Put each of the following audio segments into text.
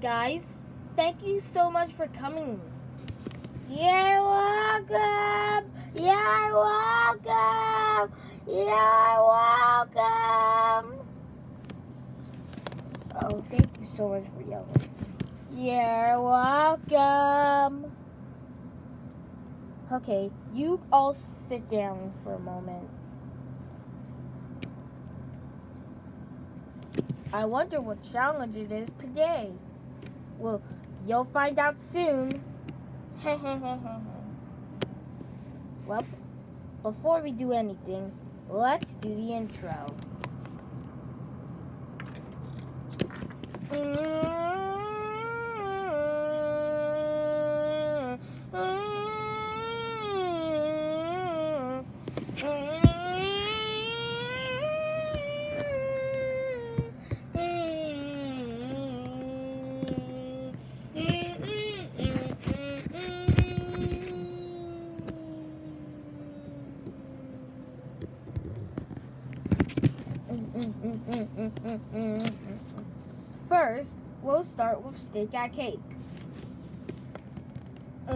Guys. Thank you so much for coming. You're welcome. You're welcome. You're welcome. Oh, thank you so much for yelling. You're welcome. Okay, you all sit down for a moment. I wonder what challenge it is today. Well, you'll find out soon. well, before we do anything, let's do the intro. First, we'll start with steak at cake. We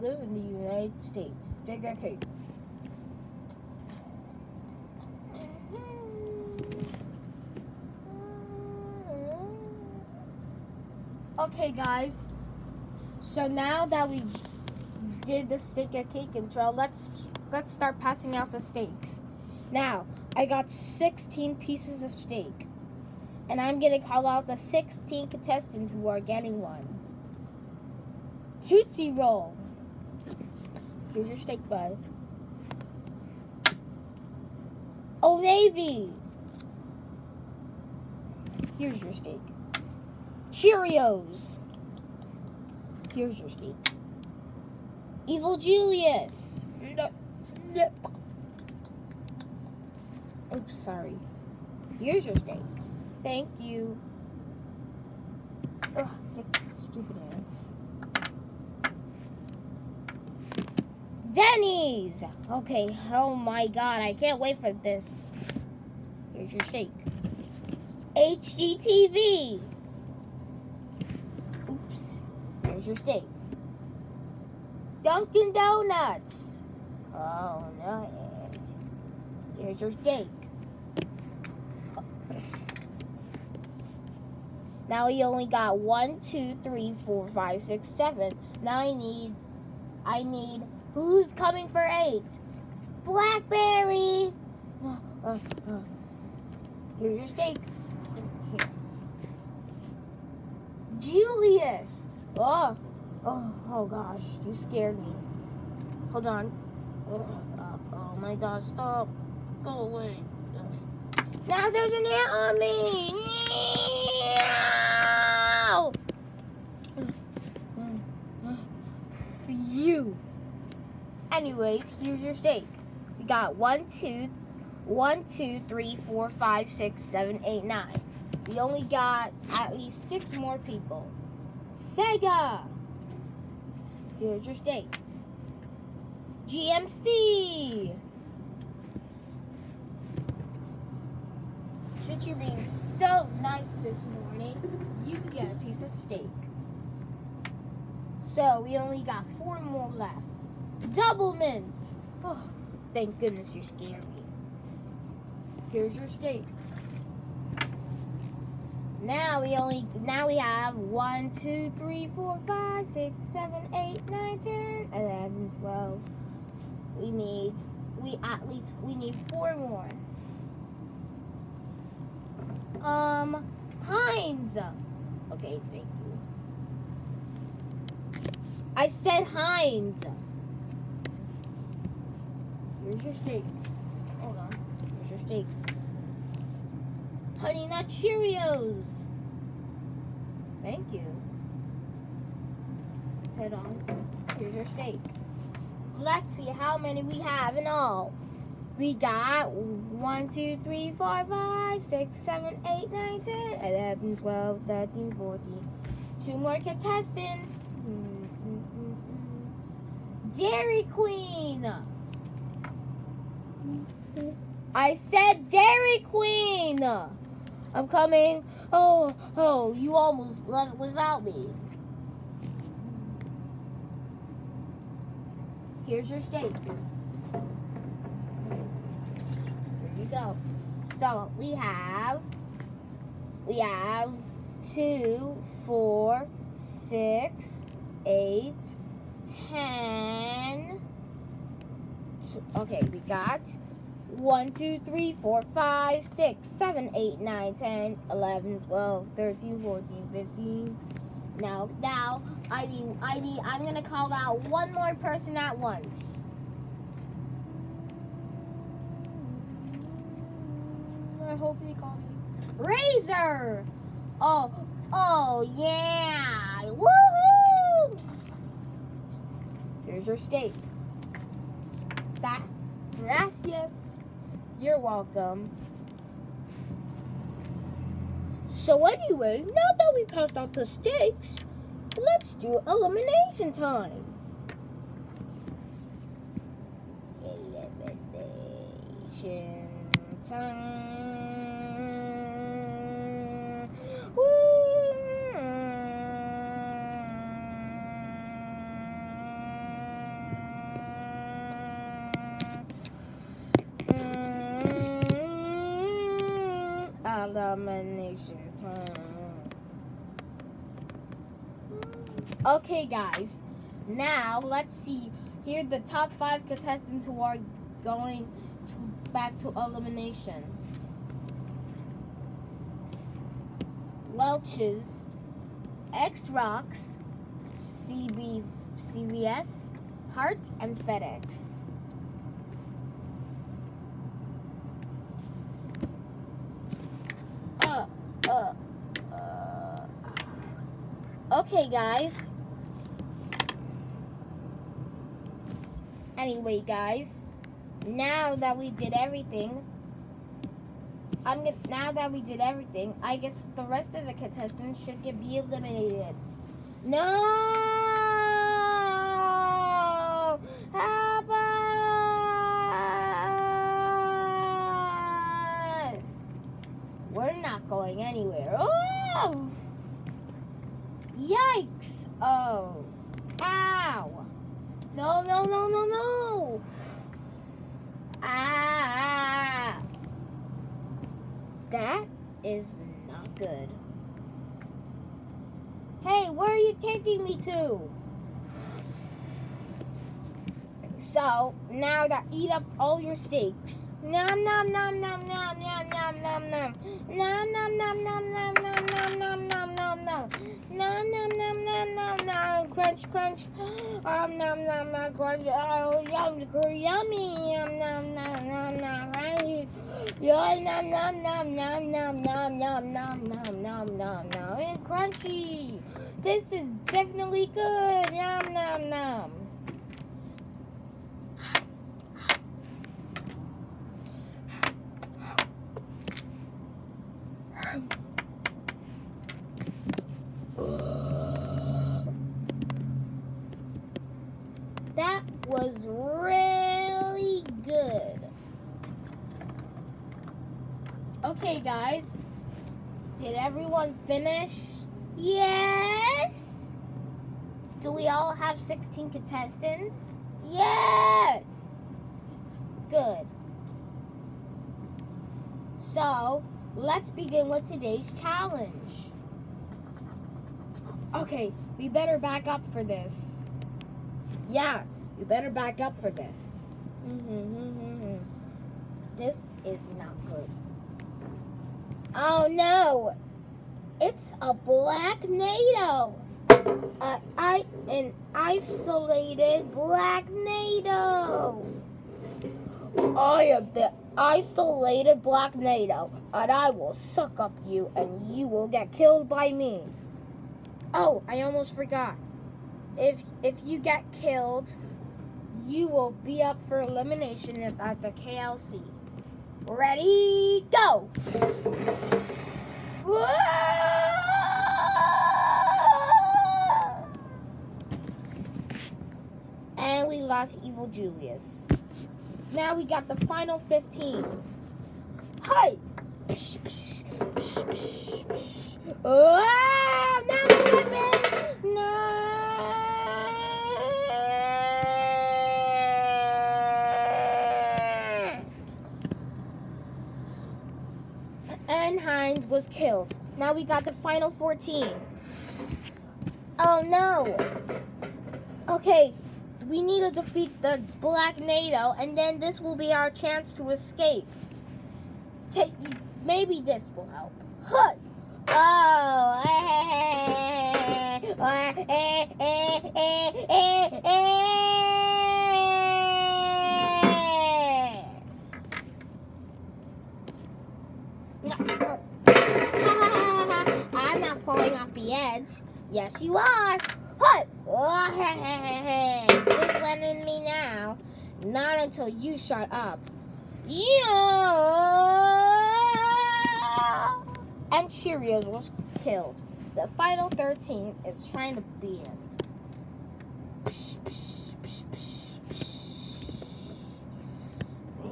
live in the United States. Steak at cake. Okay, guys. So now that we did the steak and cake intro, let's let's start passing out the steaks. Now, I got 16 pieces of steak. And I'm going to call out the 16 contestants who are getting one. Tootsie Roll. Here's your steak, bud. Old Navy. Here's your steak. Cheerios. Here's your steak. Evil Julius. Oops, sorry. Here's your steak. Thank you. Ugh, stupid ants. Denny's. Okay. Oh my God, I can't wait for this. Here's your steak. HGTV. Oops. Here's your steak. Dunkin' Donuts. Oh no. Here's your steak. Now we only got one, two, three, four, five, six, seven. Now I need, I need, who's coming for eight? Blackberry. Uh, uh, uh. Here's your steak. Julius. Oh, oh, oh gosh, you scared me. Hold on. Oh, oh my gosh, stop. Go away. Now there's an ant on me. No! Phew. Anyways, here's your steak. We got one, two, one, two, three, four, five, six, seven, eight, nine. We only got at least six more people. Sega. Here's your steak. GMC. Since you're being so nice this morning, you can get a piece of steak. So we only got four more left. Double mint. Oh, thank goodness you scared me. Here's your steak. Now we only now we have one, two, three, four, five, six, seven, eight, nine, ten, eleven, twelve. We need we at least we need four more. Um Heinz. Okay, thank you. I said Heinz. Here's your steak. Hold on. Here's your steak. Honey Nut Cheerios. Thank you. Head on. Here's your steak. Let's see how many we have in all. We got 1, 2, 3, 4, 5, 6, 7, 8, 9, 10, 11, 12, 13, 14. two more contestants. Mm-hmm. Dairy Queen. Mm-hmm. I said Dairy Queen. I'm coming. Oh, oh, you almost left without me. Here's your steak. Here you go. So we have we have two, four, six, eight, ten. Okay, we got 1, 2, 3, 4, 5, 6, 7, 8, 9, 10, 11, 12, 13, 14, 15. Now, now, ID, ID, I'm going to call out one more person at once. I hope they call me. Razor! Oh, oh, yeah! Woohoo! Here's your steak. That, gracias. You're welcome. So anyway, now that we passed out the stakes, let's do elimination time. Elimination time. Time. Okay, guys. Now let's see. Here the top five contestants who are going to back to elimination. Welch's, Xerox, CB, CVS, Heart, and FedEx. Uh, uh. Okay, guys. Anyway, guys, now that we did everything, I'm gonna, now that we did everything, I guess the rest of the contestants should get be eliminated. No! Help us! We're not going anywhere. Oh! Yikes! Oh. Ow! No, no, no, no, no! Ah! That is not good. Hey, where are you taking me to? So, now that eat up all your steaks. Nom nom nom nom nom nom nom nom nom. Nom nom nom nom nom nom nom nom nom nom nom. Nom nom nom nom nom nom. Crunch crunch. Um nom nom nom crunch. Oh yum yummy. Yum nom nom nom nom. Right. Yum nom nom nom nom nom nom nom nom nom nom nom nom. It's crunchy. This is definitely good. Yum nom nom. That was really good. Okay, guys. Did everyone finish? Yes. Do we all have 16 contestants? Yes. Good. So, let's begin with today's challenge. Okay, we better back up for this. Yeah, you better back up for this. This is not good. Oh no! It's a black NATO. Uh, I an isolated black NATO. I am the isolated black NATO, and I will suck up you, and you will get killed by me. Oh, I almost forgot. If if you get killed, you will be up for elimination at the KLC. Ready, go! And we lost Evil Julius. Now we got the final 15. Hi! Oh, no. Heinz was killed. Now we got the final 14. Oh no! Okay, we need to defeat the Black NATO, and then this will be our chance to escape. Maybe this will help. Huh. Oh not falling off the edge. Yes, you are. What? Who's letting me now? Not until you shut up. Yeah. And Cheerios was killed. The final 13 is trying to beat him.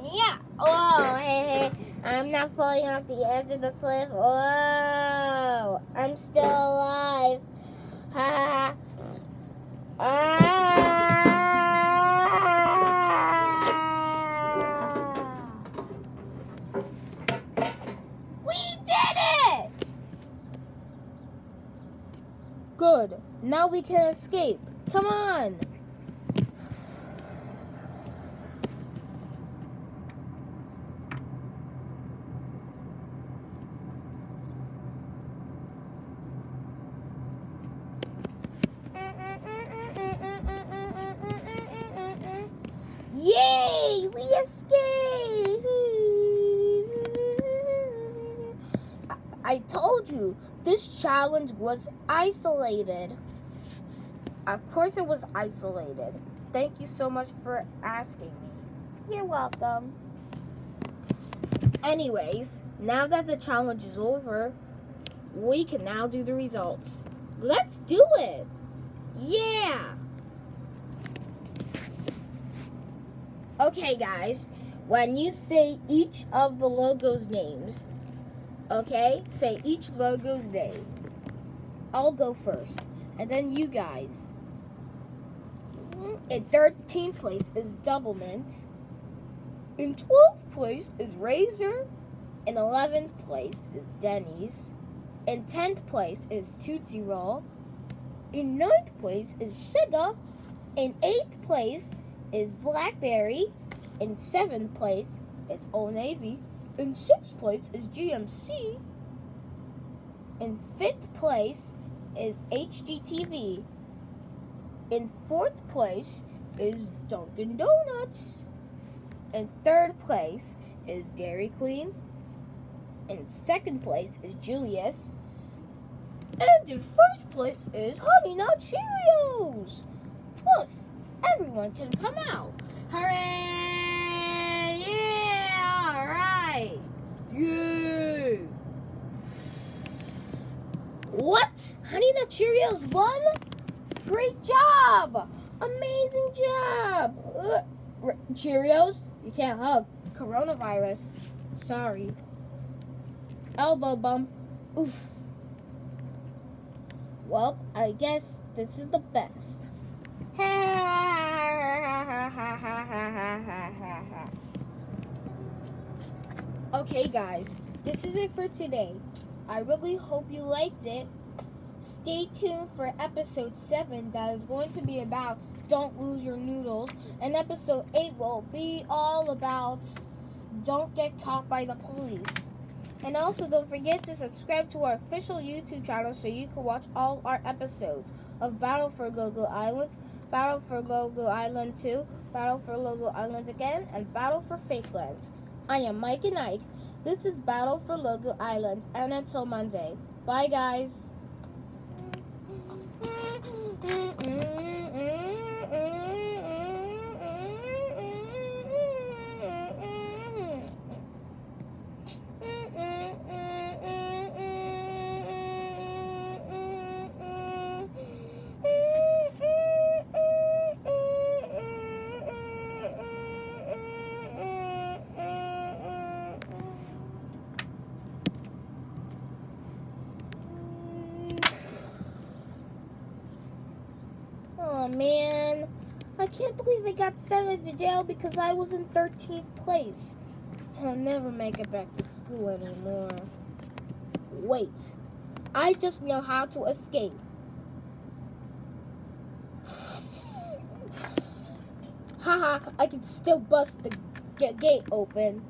Yeah. Oh, hey, hey. I'm not falling off the edge of the cliff. Oh, I'm still alive. Good. Now we can escape. Come on. Yay! We escaped! I- I told you this challenge was isolated. Of course, it was isolated. Thank you so much for asking me. You're welcome. Anyways, now that the challenge is over, we can now do the results. Let's do it! Yeah! Okay, guys, when you say each of the logo's names, okay, say each logo's name. I'll go first, and then you guys. In 13th place is Double Mint. In 12th place is Razor. In 11th place is Denny's. In 10th place is Tootsie Roll. In 9th place is Sega. In 8th place is Blackberry. In 7th place is Old Navy. In 6th place is GMC. In 5th place is HGTV. In 4th place is Dunkin' Donuts. In 3rd place is Dairy Queen. In 2nd place is Julius. And in 1st place is Honey Nut Cheerios. Plus, everyone can come out. Hooray! Yeah! All right! Yay! What? Honey Nut Cheerios won? Great job! Amazing job! Uh, r- Cheerios, you can't hug. Coronavirus. Sorry. Elbow bump. Oof. Well, I guess this is the best. okay, guys, this is it for today. I really hope you liked it. Stay tuned for episode 7 that is going to be about Don't Lose Your Noodles. And episode 8 will be all about Don't Get Caught by the Police. And also, don't forget to subscribe to our official YouTube channel so you can watch all our episodes of Battle for Logo Island, Battle for Logo Island 2, Battle for Logo Island again, and Battle for Fakeland. I am Mike and Ike. This is Battle for Logo Island, and until Monday. Bye, guys. Believe I got sent into jail because I was in 13th place. I'll never make it back to school anymore. Wait, I just know how to escape. Haha, I can still bust the gate open.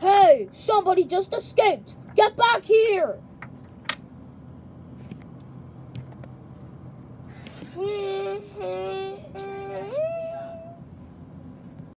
Hey, somebody just escaped! Get back here! Mm-hmm.